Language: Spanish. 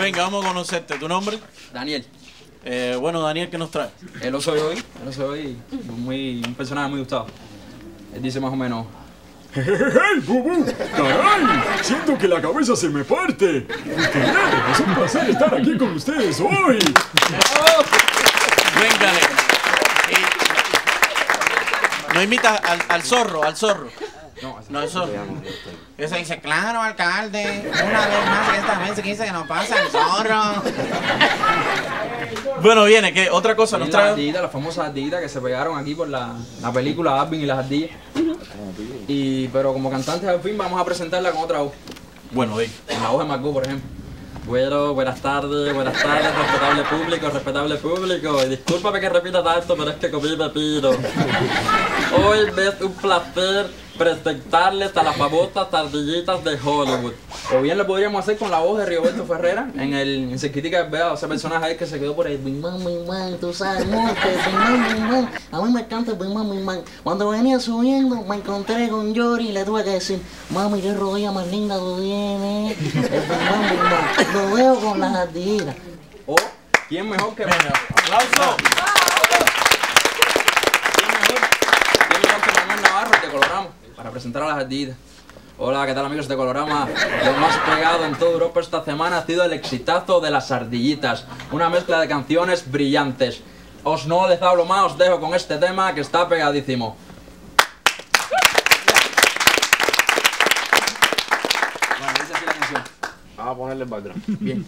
Venga, vamos a conocerte. ¿Tu nombre? Daniel. Eh, bueno, Daniel, ¿qué nos trae? El oso de hoy, el oso de hoy, muy, un personaje muy gustado. Él dice más o menos, ¡Hey, Bubu! ¡Caray! Siento que la cabeza se me parte. Es un placer estar aquí con ustedes hoy. Venga, No imitas al, al zorro, al zorro. No, No, zorro. Eso dice, claro, alcalde. Una vez más, esta vez se dice que nos pasa el zorro. Bueno, viene, ¿qué otra cosa nos las trae? ardillitas, las famosas ardillitas que se pegaron aquí por la, la película Alvin y las ardillas. Y, pero como cantantes al fin vamos a presentarla con otra voz. Bueno, ven. En la voz de Margot, por ejemplo. Bueno, buenas tardes, buenas tardes, respetable público, respetable público. Y discúlpame que repita tanto, pero es que comí pepino. Hoy me es un placer presentarles a las famosas ardillitas de Hollywood. O bien lo podríamos hacer con la voz de Rigoberto Ferrera en el en Cerquitica del Veado, ese personaje ahí que se quedó por ahí. Bing bang, bing bang, tú sabes, monte, bing bang, bing bang. A mí me encanta el bing bang, bing bang. Cuando venía subiendo, me encontré con Yori y le tuve que decir, mami, qué rodilla más linda tú tienes. El bing bang, bing bang. Lo veo con las ardillitas. O, ¿quién mejor que Venga, aplauso. ¿Quién mejor? ¿Quién mejor que Manuel Navarro de Colorama? A las ardillitas. Hola, ¿qué tal amigos de Colorama? Lo más pegado en toda Europa esta semana ha sido el exitazo de las ardillitas. Una mezcla de canciones brillantes. Os no les hablo más, os dejo con este tema que está pegadísimo. Bueno, dice así la canción. Vamos a ponerle el background. Bien.